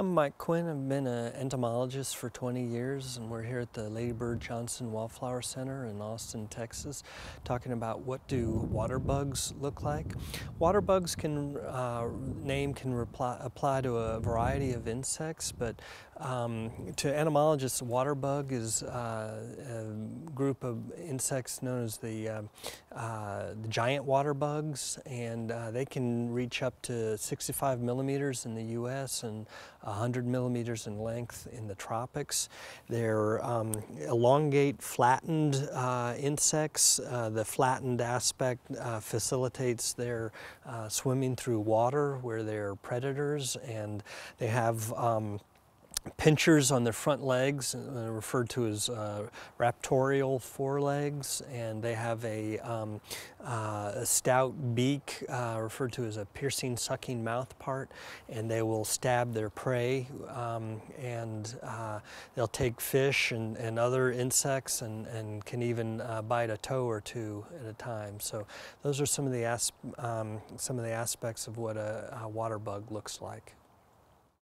I'm Mike Quinn. I've been an entomologist for 20 years, and we're here at the Lady Bird Johnson Wildflower Center in Austin, Texas, talking about what do water bugs look like. Water bugs can uh, name can reply, apply to a variety of insects, but um, to entomologists, water bug is uh, a group of insects known as the, uh, uh the giant water bugs, and uh, they can reach up to 65 millimeters in the U.S. and 100 millimeters in length in the tropics. They're um, elongate, flattened uh, insects. Uh, the flattened aspect uh, facilitates their uh, swimming through water where they're predators and they have um, pinchers on their front legs, uh, referred to as uh, raptorial forelegs, and they have a, um, uh, a stout beak, uh, referred to as a piercing, sucking mouth part, and they will stab their prey, um, and uh, they'll take fish and, and other insects and, and can even uh, bite a toe or two at a time. So those are some of the, um, some of the aspects of what a, a water bug looks like.